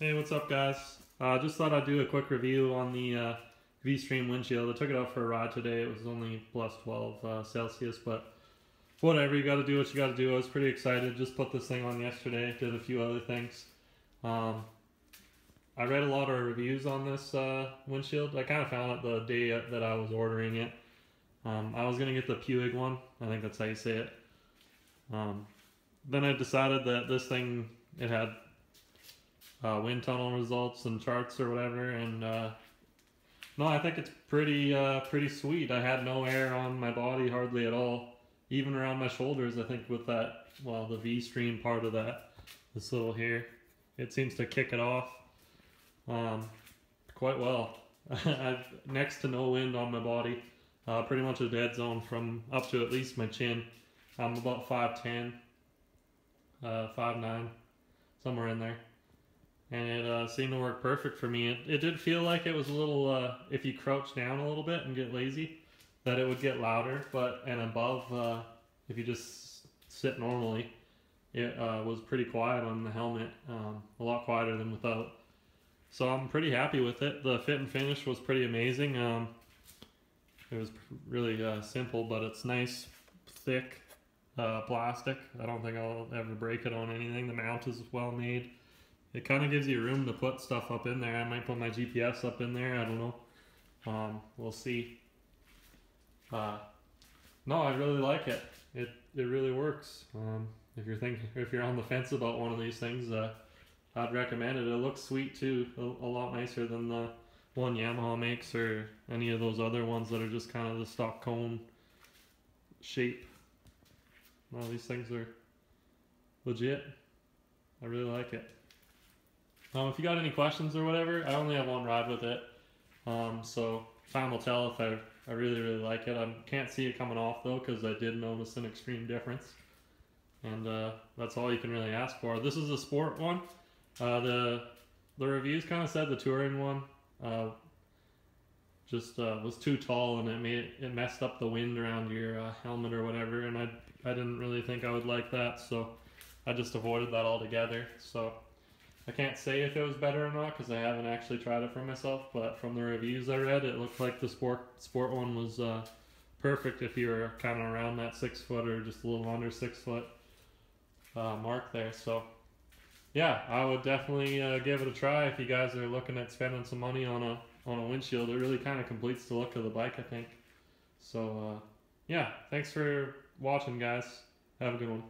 Hey, what's up, guys? Uh, just thought I'd do a quick review on the uh, V-Stream windshield. I took it out for a ride today. It was only plus 12 uh, Celsius, but whatever. You got to do what you got to do. I was pretty excited. Just put this thing on yesterday. Did a few other things. Um, I read a lot of reviews on this uh, windshield. I kind of found it the day that I was ordering it. Um, I was gonna get the Puig one. I think that's how you say it. Um, then I decided that this thing it had uh, wind tunnel results and charts or whatever. And uh, no, I think it's pretty uh, pretty sweet. I had no air on my body hardly at all, even around my shoulders. I think with that, well, the V stream part of that, this little here, it seems to kick it off um, quite well. I've next to no wind on my body. Uh, pretty much a dead zone from up to at least my chin. I'm about 5'10", uh, 5'9", somewhere in there and it uh, seemed to work perfect for me. It, it did feel like it was a little, uh, if you crouch down a little bit and get lazy, that it would get louder, but and above, uh, if you just sit normally, it uh, was pretty quiet on the helmet, um, a lot quieter than without. So I'm pretty happy with it. The fit and finish was pretty amazing. Um, it was really uh, simple, but it's nice, thick uh, plastic. I don't think I'll ever break it on anything. The mount is well made it kind of gives you room to put stuff up in there. I might put my GPS up in there. I don't know. Um, we'll see. Uh, no, I really like it. It it really works. Um, if you're thinking, if you're on the fence about one of these things, uh, I'd recommend it. It looks sweet too, a, a, lot nicer than the one Yamaha makes or any of those other ones that are just kind of the stock cone shape. No, these things are legit. I really like it. Um, if you got any questions or whatever, I only have one ride with it. Um, so time will tell if I, I really, really like it. I can't see it coming off though because I did notice an extreme difference. And uh, that's all you can really ask for. This is a sport one. Uh, the the reviews kind of said the touring one uh, just uh, was too tall and it made it messed up the wind around your uh, helmet or whatever. And I I didn't really think I would like that, so I just avoided that altogether. So I can't say if it was better or not because I haven't actually tried it for myself. But from the reviews I read, it looked like the sport sport one was uh, perfect if you were kind of around that six foot or just a little under six foot uh, mark there. So yeah, I would definitely uh, give it a try if you guys are looking at spending some money on a on a windshield. It really kind of completes the look of the bike, I think. So uh, yeah, thanks for watching, guys. Have a good one.